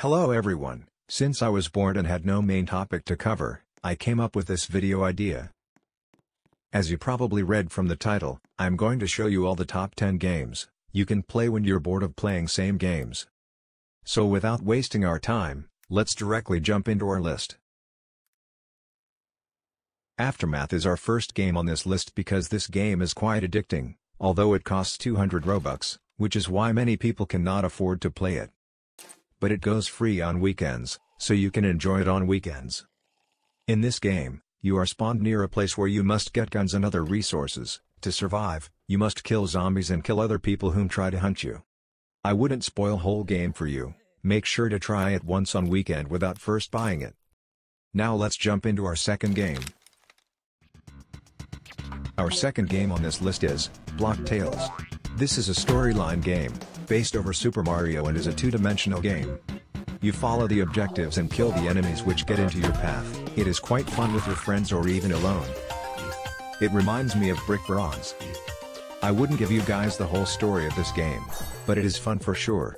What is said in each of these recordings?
Hello everyone, since I was bored and had no main topic to cover, I came up with this video idea. As you probably read from the title, I'm going to show you all the top 10 games, you can play when you're bored of playing same games. So without wasting our time, let's directly jump into our list. Aftermath is our first game on this list because this game is quite addicting, although it costs 200 Robux, which is why many people cannot afford to play it. But it goes free on weekends, so you can enjoy it on weekends. In this game, you are spawned near a place where you must get guns and other resources. To survive, you must kill zombies and kill other people whom try to hunt you. I wouldn't spoil whole game for you, make sure to try it once on weekend without first buying it. Now let's jump into our second game. Our second game on this list is, Block Tales. This is a storyline game, based over Super Mario and is a two-dimensional game. You follow the objectives and kill the enemies which get into your path, it is quite fun with your friends or even alone. It reminds me of Brick Bronze. I wouldn't give you guys the whole story of this game, but it is fun for sure.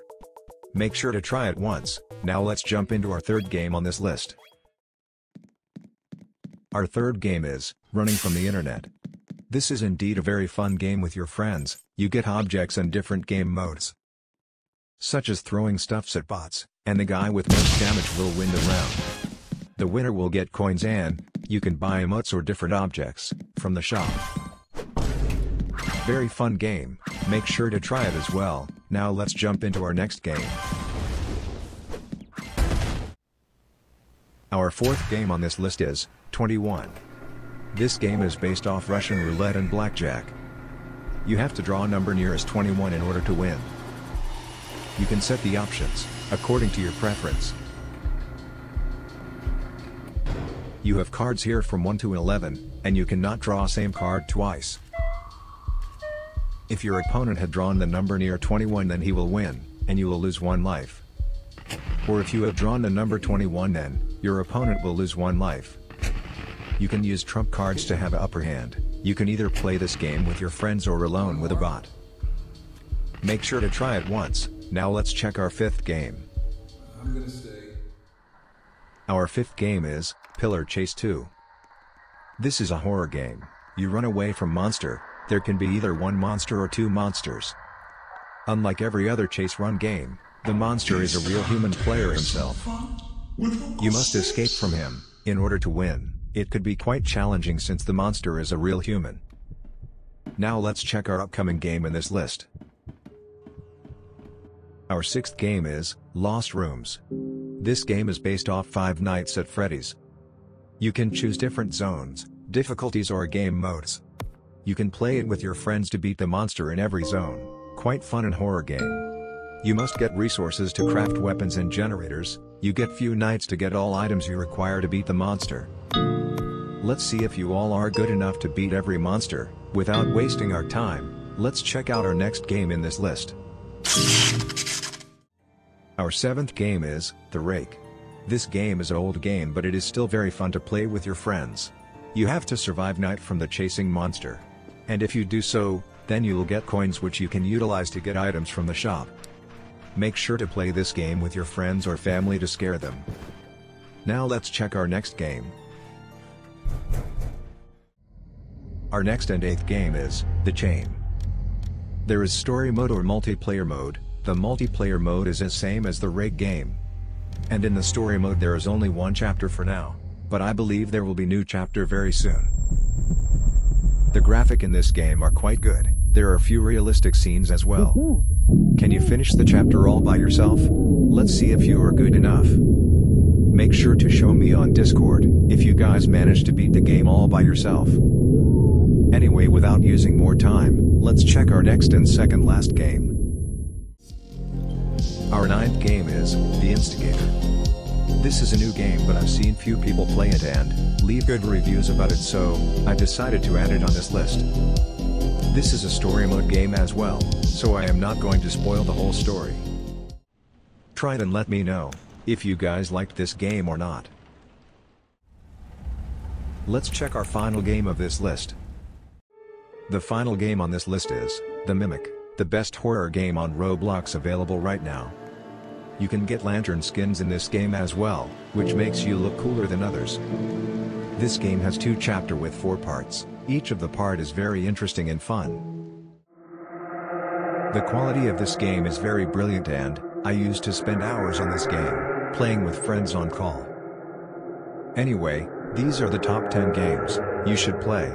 Make sure to try it once, now let's jump into our third game on this list. Our third game is, Running from the Internet. This is indeed a very fun game with your friends, you get objects and different game modes. Such as throwing stuffs at bots, and the guy with most damage will win the round. The winner will get coins and, you can buy emotes or different objects, from the shop. Very fun game, make sure to try it as well, now let's jump into our next game. Our fourth game on this list is, 21. This game is based off Russian roulette and blackjack. You have to draw a number nearest 21 in order to win. You can set the options, according to your preference. You have cards here from 1 to 11, and you cannot draw same card twice. If your opponent had drawn the number near 21 then he will win, and you will lose 1 life. Or if you have drawn the number 21 then, your opponent will lose 1 life. You can use trump cards to have upper hand, you can either play this game with your friends or alone with a bot. Make sure to try it once, now let's check our fifth game. I'm gonna stay. Our fifth game is, Pillar Chase 2. This is a horror game, you run away from monster, there can be either one monster or two monsters. Unlike every other chase run game, the monster is a real human player himself. You must escape from him, in order to win. It could be quite challenging since the monster is a real human. Now let's check our upcoming game in this list. Our sixth game is, Lost Rooms. This game is based off Five Nights at Freddy's. You can choose different zones, difficulties or game modes. You can play it with your friends to beat the monster in every zone, quite fun and horror game. You must get resources to craft weapons and generators, you get few nights to get all items you require to beat the monster. Let's see if you all are good enough to beat every monster, without wasting our time, let's check out our next game in this list. Our seventh game is, The Rake. This game is an old game but it is still very fun to play with your friends. You have to survive night from the chasing monster. And if you do so, then you will get coins which you can utilize to get items from the shop. Make sure to play this game with your friends or family to scare them. Now let's check our next game. Our next and eighth game is, The Chain. There is story mode or multiplayer mode, the multiplayer mode is as same as the Rake game. And in the story mode there is only one chapter for now, but I believe there will be new chapter very soon. The graphic in this game are quite good, there are a few realistic scenes as well. Can you finish the chapter all by yourself? Let's see if you are good enough. Make sure to show me on Discord, if you guys manage to beat the game all by yourself. Anyway without using more time, let's check our next and second last game. Our ninth game is, The Instigator. This is a new game but I've seen few people play it and, leave good reviews about it so, I decided to add it on this list. This is a story mode game as well, so I am not going to spoil the whole story. Try it and let me know, if you guys liked this game or not. Let's check our final game of this list. The final game on this list is, The Mimic, the best horror game on Roblox available right now. You can get lantern skins in this game as well, which makes you look cooler than others. This game has two chapter with four parts, each of the part is very interesting and fun. The quality of this game is very brilliant and, I used to spend hours on this game, playing with friends on call. Anyway, these are the top 10 games, you should play.